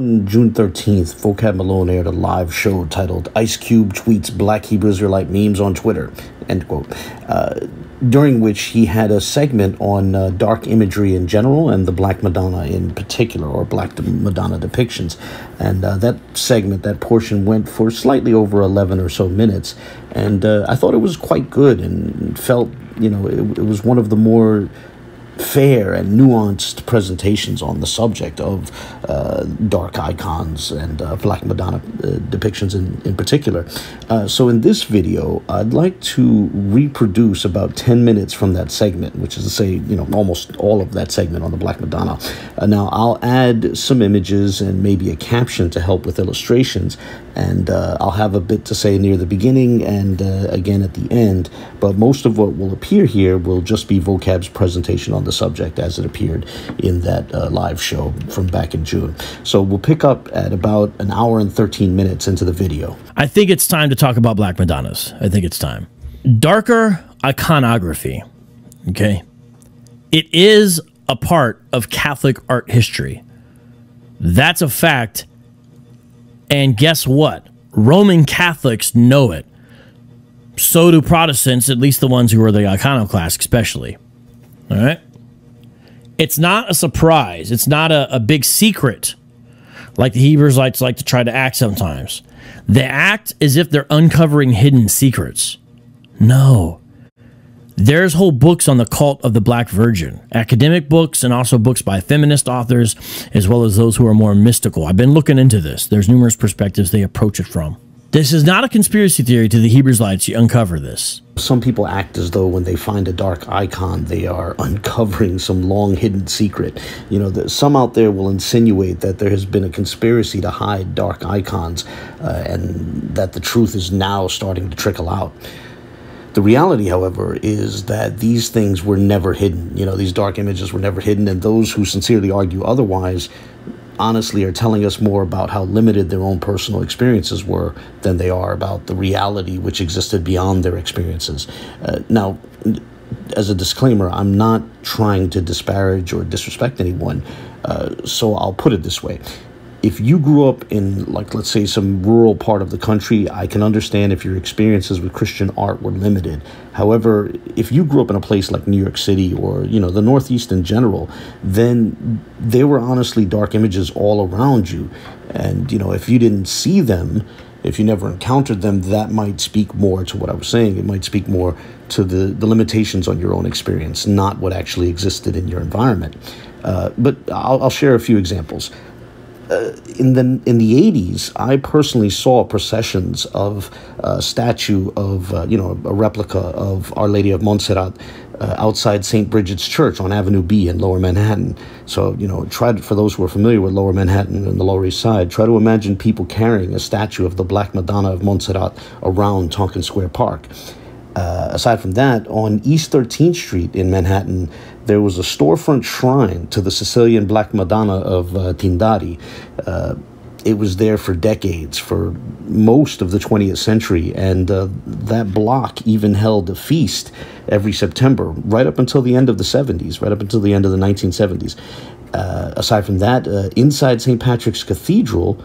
On June 13th, Vocab Malone aired a live show titled Ice Cube Tweets Black Hebrew Israelite Memes on Twitter, end quote, uh, during which he had a segment on uh, dark imagery in general and the Black Madonna in particular, or Black Madonna depictions. And uh, that segment, that portion, went for slightly over 11 or so minutes. And uh, I thought it was quite good and felt, you know, it, it was one of the more fair and nuanced presentations on the subject of uh, dark icons and uh, Black Madonna uh, depictions in, in particular. Uh, so in this video, I'd like to reproduce about 10 minutes from that segment, which is to say, you know, almost all of that segment on the Black Madonna. Uh, now, I'll add some images and maybe a caption to help with illustrations, and I'll have a bit to say near the beginning and again at the end, but most of what will appear here will just be vocab's presentation on the subject as it appeared in that uh, live show from back in June. So we'll pick up at about an hour and 13 minutes into the video. I think it's time to talk about Black Madonnas. I think it's time. Darker iconography, okay? It is a part of Catholic art history. That's a fact. And guess what? Roman Catholics know it. So do Protestants, at least the ones who are the iconoclasts, especially. All right? It's not a surprise. It's not a, a big secret like the Hebrews like to, like to try to act sometimes. They act as if they're uncovering hidden secrets. No. There's whole books on the cult of the Black Virgin, academic books, and also books by feminist authors, as well as those who are more mystical. I've been looking into this. There's numerous perspectives they approach it from. This is not a conspiracy theory to the Hebrazites. You uncover this. Some people act as though when they find a dark icon, they are uncovering some long hidden secret. You know, some out there will insinuate that there has been a conspiracy to hide dark icons uh, and that the truth is now starting to trickle out. The reality, however, is that these things were never hidden. You know, these dark images were never hidden, and those who sincerely argue otherwise honestly are telling us more about how limited their own personal experiences were than they are about the reality which existed beyond their experiences. Uh, now, as a disclaimer, I'm not trying to disparage or disrespect anyone, uh, so I'll put it this way if you grew up in like let's say some rural part of the country i can understand if your experiences with christian art were limited. However if you grew up in a place like new york city or you know the northeast in general then there were honestly dark images all around you. And you know if you didn't see them if you never encountered them that might speak more to what i was saying. It might speak more to the, the limitations on your own experience not what actually existed in your environment. Uh, but I'll, I'll share a few examples uh, in the in the 80s, I personally saw processions of a statue of uh, you know a replica of Our Lady of Montserrat uh, outside St. Brigid's Church on Avenue B in Lower Manhattan. So you know, try to, for those who are familiar with Lower Manhattan and the Lower East Side, try to imagine people carrying a statue of the Black Madonna of Montserrat around Tompkins Square Park. Uh, aside from that, on East 13th Street in Manhattan, there was a storefront shrine to the Sicilian Black Madonna of uh, Tindari. Uh, it was there for decades, for most of the 20th century, and uh, that block even held a feast every September, right up until the end of the 70s, right up until the end of the 1970s. Uh, aside from that, uh, inside St. Patrick's Cathedral,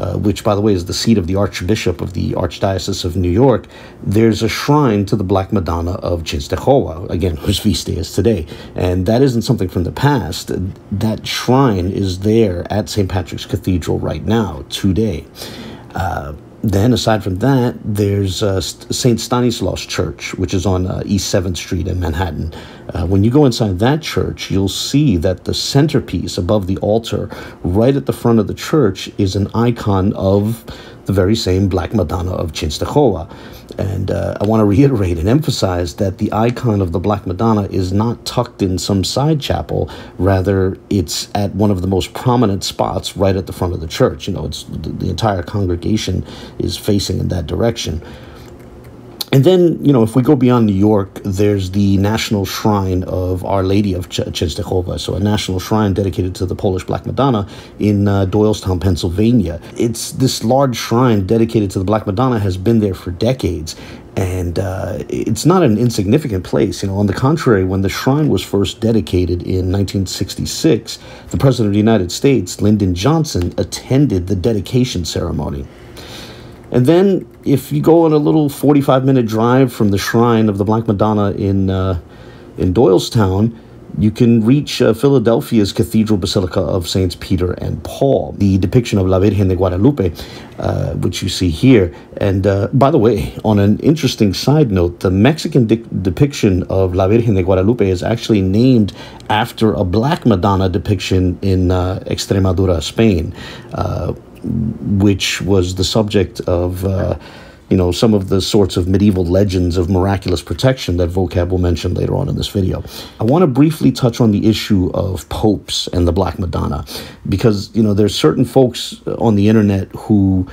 uh, which, by the way, is the seat of the Archbishop of the Archdiocese of New York, there's a shrine to the Black Madonna of Czestochowa, again, whose feast day is today. And that isn't something from the past. That shrine is there at St. Patrick's Cathedral right now, today. Uh, then, aside from that, there's uh, St. Stanislaus Church, which is on uh, East 7th Street in Manhattan. Uh, when you go inside that church, you'll see that the centerpiece above the altar, right at the front of the church, is an icon of the very same Black Madonna of Czestochowa. And uh, I want to reiterate and emphasize that the icon of the Black Madonna is not tucked in some side chapel. Rather, it's at one of the most prominent spots right at the front of the church. You know, it's the, the entire congregation is facing in that direction. And then, you know, if we go beyond New York, there's the National Shrine of Our Lady of Ch- Czestochowa, so a national shrine dedicated to the Polish Black Madonna in uh, Doylestown, Pennsylvania. It's this large shrine dedicated to the Black Madonna has been there for decades, And uh, it's not an insignificant place. You know, on the contrary, when the shrine was first dedicated in 1966, the President of the United States, Lyndon Johnson, attended the dedication ceremony. And then, if you go on a little 45 minute drive from the shrine of the Black Madonna in, uh, in Doylestown, you can reach uh, Philadelphia's Cathedral Basilica of Saints Peter and Paul, the depiction of La Virgen de Guadalupe, uh, which you see here. And uh, by the way, on an interesting side note, the Mexican de- depiction of La Virgen de Guadalupe is actually named after a Black Madonna depiction in uh, Extremadura, Spain, uh, which was the subject of uh, you know, some of the sorts of medieval legends of miraculous protection that Vocab will mention later on in this video. I want to briefly touch on the issue of popes and the Black Madonna because, you know, there's certain folks on the internet who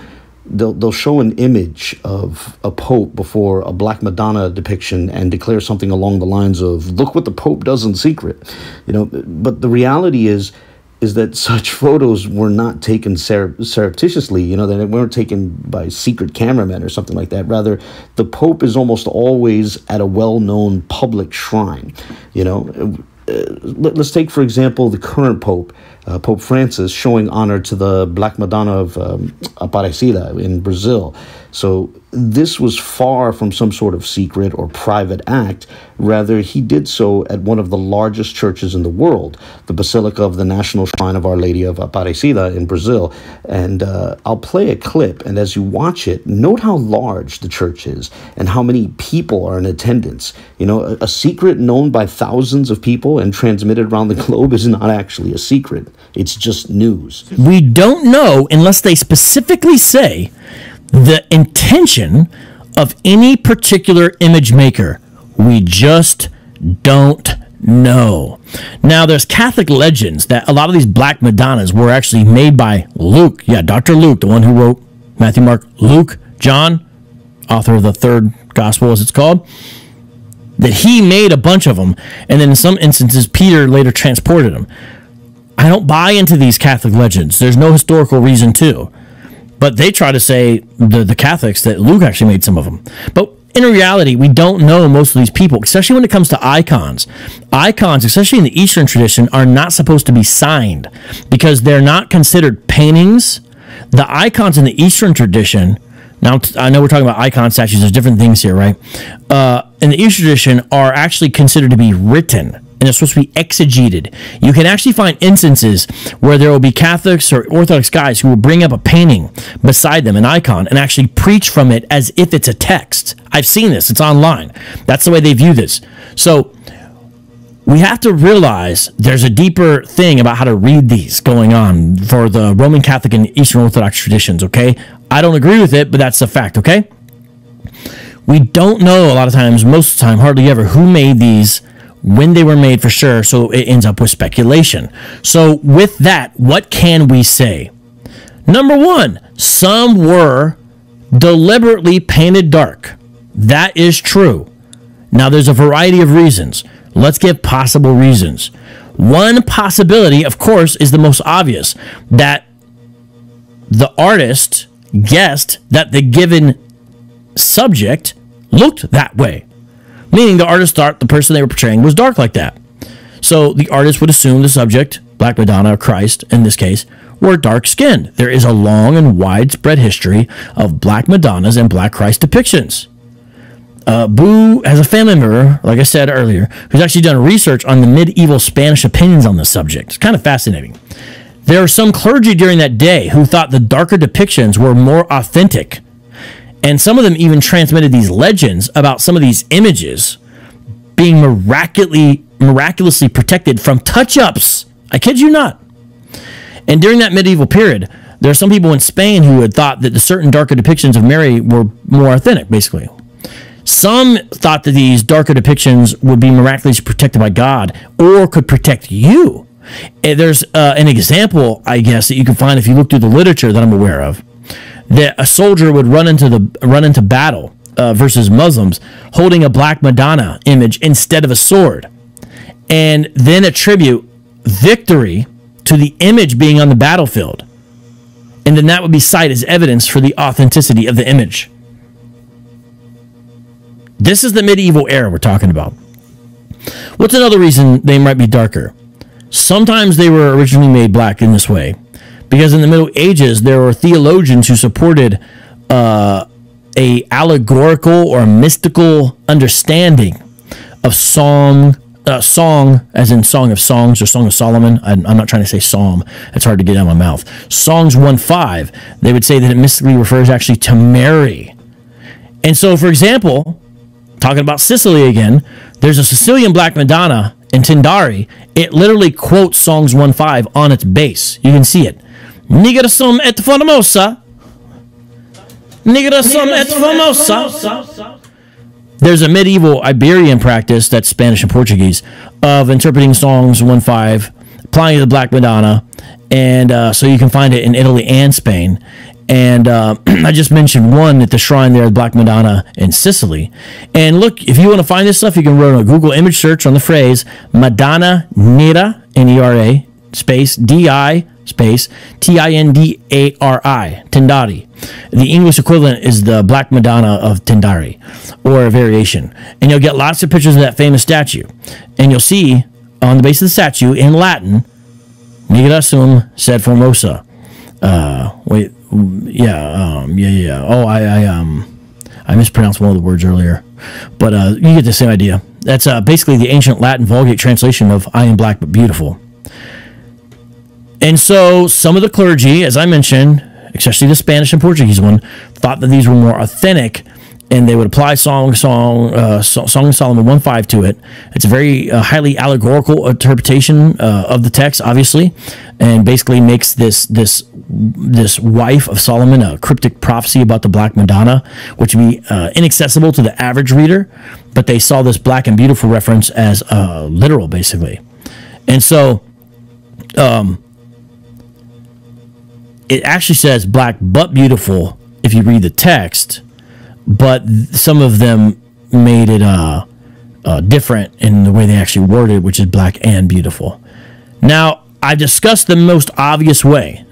they'll, they'll show an image of a pope before a Black Madonna depiction and declare something along the lines of, look what the pope does in secret, you know, but the reality is, is that such photos were not taken surreptitiously, you know, they weren't taken by secret cameramen or something like that. Rather, the Pope is almost always at a well known public shrine. You know, uh, let, us take, for example, the current Pope, uh, Pope Francis, showing honor to the Black Madonna of um, Aparecida in Brazil. So this was far from some sort of secret or private act. Rather, he did so at one of the largest churches in the world, the Basilica of the National Shrine of Our Lady of Aparecida in Brazil. And uh, I'll play a clip, and as you watch it, note how large the church is and how many people are in attendance. You know, a, a secret known by thousands of people and transmitted around the globe is not actually a secret, it's just news. We don't know unless they specifically say the intention of any particular image maker. We just don't know. Now, there's Catholic legends that a lot of these Black Madonnas were actually made by Luke. Yeah, Dr. Luke, the one who wrote Matthew, Mark, Luke, John, author of the third gospel, as it's called. That he made a bunch of them, and then in some instances, Peter later transported them. I don't buy into these Catholic legends. There's no historical reason to. But they try to say, the, the Catholics, that Luke actually made some of them. But in reality, we don't know most of these people, especially when it comes to icons. Icons, especially in the Eastern tradition, are not supposed to be signed because they're not considered paintings. The icons in the Eastern tradition, now I know we're talking about icon statues, there's different things here, right? Uh, in the Eastern tradition, are actually considered to be written and it's supposed to be exegeted. You can actually find instances where there will be Catholics or Orthodox guys who will bring up a painting beside them, an icon, and actually preach from it as if it's a text. I've seen this, it's online. That's the way they view this. So we have to realize there's a deeper thing about how to read these going on for the Roman Catholic and Eastern Orthodox traditions, okay? I don't agree with it, but that's a fact, okay? We don't know a lot of times, most of the time, hardly ever, who made these when they were made for sure, so it ends up with speculation. So, with that, what can we say? Number one, some were deliberately painted dark. That is true. Now, there's a variety of reasons. Let's give possible reasons. One possibility, of course, is the most obvious that the artist guessed that the given subject looked that way meaning the artist thought the person they were portraying was dark like that. So the artist would assume the subject, Black Madonna or Christ in this case, were dark skinned. There is a long and widespread history of Black Madonnas and Black Christ depictions. Uh, Boo has a family member, like I said earlier, who's actually done research on the medieval Spanish opinions on this subject. It's kind of fascinating. There are some clergy during that day who thought the darker depictions were more authentic and some of them even transmitted these legends about some of these images being miraculously miraculously protected from touch-ups. I kid you not. And during that medieval period, there are some people in Spain who had thought that the certain darker depictions of Mary were more authentic, basically. Some thought that these darker depictions would be miraculously protected by God or could protect you. There's uh, an example, I guess, that you can find if you look through the literature that I'm aware of that a soldier would run into the run into battle uh, versus Muslims holding a black Madonna image instead of a sword, and then attribute victory to the image being on the battlefield, and then that would be cited as evidence for the authenticity of the image. This is the medieval era we're talking about. What's another reason they might be darker? Sometimes they were originally made black in this way because in the Middle Ages there were theologians who supported uh, a allegorical or mystical understanding of song, uh, song as in Song of Songs or Song of Solomon. I'm, I'm, not trying to say psalm; it's hard to get out of my mouth. Songs one five. They would say that it mystically refers actually to Mary, and so, for example, talking about Sicily again, there's a Sicilian Black Madonna in Tindari. It literally quotes Songs one five on its base. You can see it. Et famosa. Nigra sum et famosa. There's a medieval Iberian practice that's Spanish and Portuguese of interpreting songs one five, applying to the Black Madonna, and uh, so you can find it in Italy and Spain. And uh, I just mentioned one at the shrine there, of Black Madonna in Sicily. And look, if you want to find this stuff, you can run a Google image search on the phrase Madonna Nera, N E R A, space D I space T I N D A R I, Tindari. The English equivalent is the Black Madonna of Tindari, or a variation. And you'll get lots of pictures of that famous statue. And you'll see on the base of the statue in Latin, Nigra sum sed formosa. Uh, wait, yeah, um, yeah, yeah. Oh, I, I, um, I mispronounced one of the words earlier, but uh, you get the same idea. That's uh, basically the ancient Latin Vulgate translation of "I am black but beautiful." And so some of the clergy, as I mentioned, especially the Spanish and Portuguese one, thought that these were more authentic and they would apply Song Song uh, Song of Solomon 1.5 to it. It's a very uh, highly allegorical interpretation uh, of the text, obviously, and basically makes this this this wife of Solomon a cryptic prophecy about the Black Madonna, which would be uh, inaccessible to the average reader. But they saw this black and beautiful reference as uh, literal, basically, and so. Um, it actually says black but beautiful if you read the text, but some of them made it uh, uh, different in the way they actually worded, which is black and beautiful. Now, I discussed the most obvious way.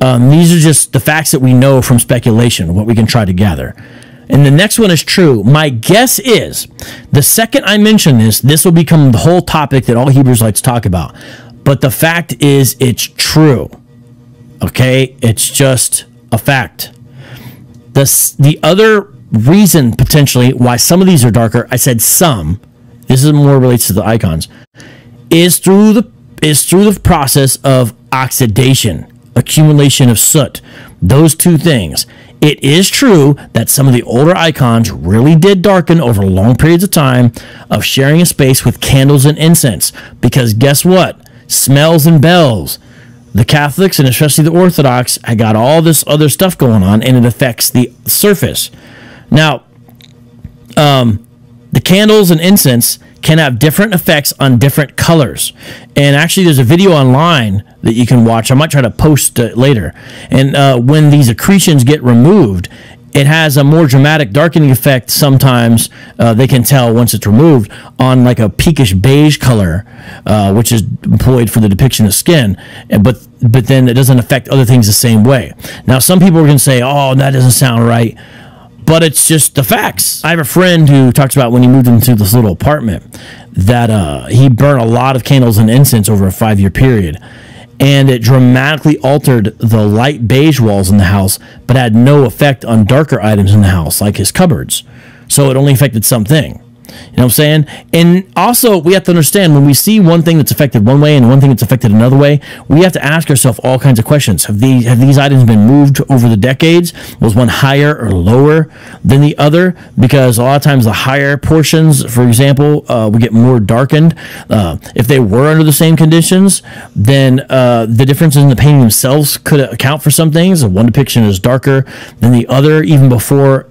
Um, these are just the facts that we know from speculation, what we can try to gather. And the next one is true. My guess is the second I mention this, this will become the whole topic that all Hebrews like to talk about. But the fact is, it's true. Okay, it's just a fact. The, the other reason potentially why some of these are darker, I said some, this is more relates to the icons, is through the is through the process of oxidation, accumulation of soot. Those two things. It is true that some of the older icons really did darken over long periods of time of sharing a space with candles and incense. Because guess what? Smells and bells the Catholics and especially the Orthodox I got all this other stuff going on and it affects the surface. Now, um, the candles and incense can have different effects on different colors. And actually, there's a video online that you can watch. I might try to post it later. And uh, when these accretions get removed, it has a more dramatic darkening effect sometimes uh, they can tell once it's removed on like a peakish beige color uh, which is employed for the depiction of skin but but then it doesn't affect other things the same way. Now some people are going to say oh that doesn't sound right but it's just the facts. I have a friend who talks about when he moved into this little apartment that uh, he burned a lot of candles and incense over a five year period and it dramatically altered the light beige walls in the house, but had no effect on darker items in the house, like his cupboards. So it only affected something. You know what I'm saying? And also, we have to understand when we see one thing that's affected one way and one thing that's affected another way, we have to ask ourselves all kinds of questions. Have these have these items been moved over the decades? Was one higher or lower than the other? Because a lot of times the higher portions, for example, uh, we get more darkened. Uh, if they were under the same conditions, then uh, the differences in the painting themselves could account for some things. One depiction is darker than the other, even before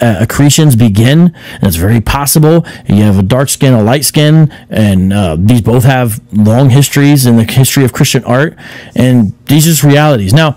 uh, accretions begin. And it's very possible. You have a dark skin, a light skin, and uh, these both have long histories in the history of Christian art. And these are just realities. Now,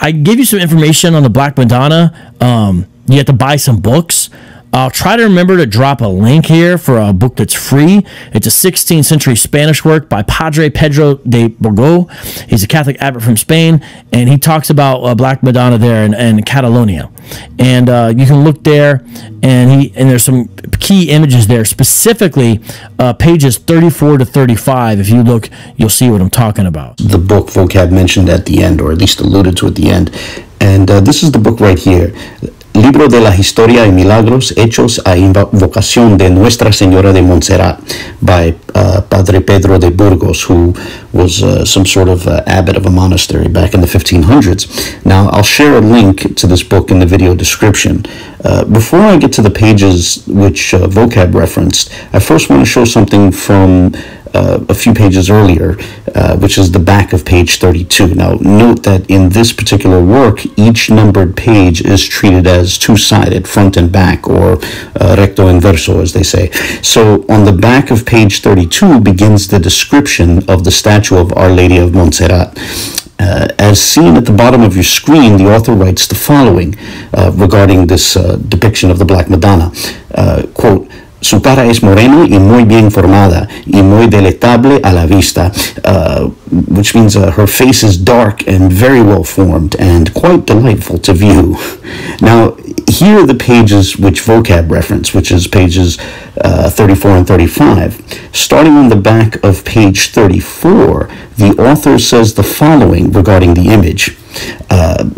I gave you some information on the Black Madonna. Um, you have to buy some books. I'll try to remember to drop a link here for a book that's free. It's a 16th century Spanish work by Padre Pedro de Burgos. He's a Catholic abbot from Spain, and he talks about uh, Black Madonna there in, in Catalonia. And uh, you can look there, and he and there's some key images there, specifically uh, pages 34 to 35. If you look, you'll see what I'm talking about. The book vocab mentioned at the end, or at least alluded to at the end. And uh, this is the book right here. Libro de la Historia y Milagros Hechos a Invocación de Nuestra Señora de Montserrat by uh, Padre Pedro de Burgos, who was uh, some sort of uh, abbot of a monastery back in the 1500s. Now, I'll share a link to this book in the video description. Uh, before I get to the pages which uh, vocab referenced, I first want to show something from uh, a few pages earlier, uh, which is the back of page 32. Now, note that in this particular work, each numbered page is treated as two sided, front and back, or uh, recto and verso, as they say. So, on the back of page 32 begins the description of the statue of Our Lady of Montserrat. Uh, as seen at the bottom of your screen, the author writes the following uh, regarding this uh, depiction of the Black Madonna. Uh, quote, Su cara es morena y muy bien formada y muy delectable a la vista, uh, which means uh, her face is dark and very well formed and quite delightful to view. Now, here are the pages which vocab reference, which is pages uh, 34 and 35. Starting on the back of page 34, the author says the following regarding the image. Uh,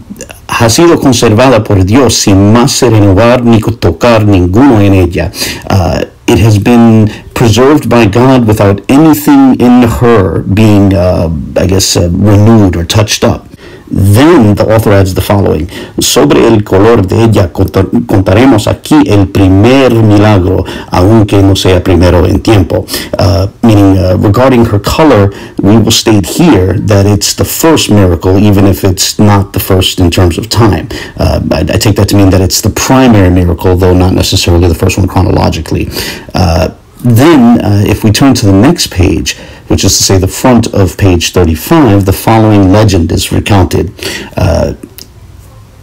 ha sido conservada por Dios sin más renovar ni tocar ninguno en ella. Uh, it has been preserved by God without anything in her being, uh, I guess, uh, renewed or touched up. Then the author adds the following. Sobre el color de ella contaremos aquí el primer milagro, aunque no sea primero en tiempo. Uh, meaning, uh, regarding her color, we will state here that it's the first miracle, even if it's not the first in terms of time. Uh, I, I, take that to mean that it's the primary miracle, though not necessarily the first one chronologically. Uh, then, uh, if we turn to the next page, which is to say the front of page 35, the following legend is recounted. Uh,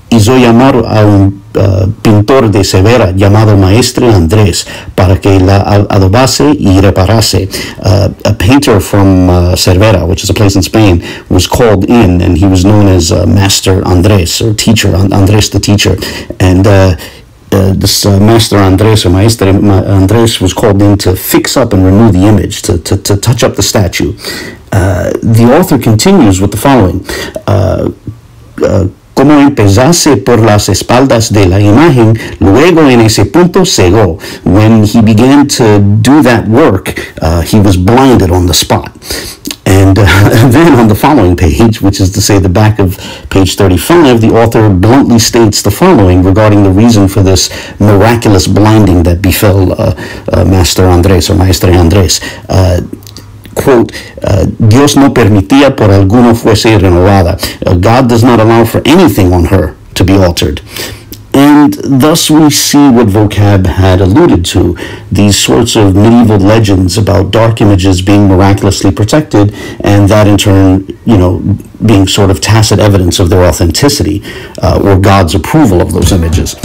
hizo llamar a un uh, pintor de Cervera llamado Maestre Andrés para que la adobase y reparase. Uh, a painter from uh, Cervera, which is a place in Spain, was called in and he was known as uh, Master Andrés or teacher, Andrés the teacher. And uh, this uh, Master Andres or Maestre Andres was called in to fix up and renew the image, to, to, to touch up the statue. Uh, the author continues with the following. Uh, uh, como empezase por las espaldas de la imagen, luego en ese punto cegó. When he began to do that work, uh, he was blinded on the spot. And uh, then on the following page, which is to say the back of page 35, the author bluntly states the following regarding the reason for this miraculous blinding that befell uh, uh, Master Andres or Maestre Andres. Uh, quote, uh, Dios no permitía por alguno fuese renovada. Uh, God does not allow for anything on her to be altered. And thus we see what vocab had alluded to these sorts of medieval legends about dark images being miraculously protected, and that in turn, you know, being sort of tacit evidence of their authenticity uh, or God's approval of those images.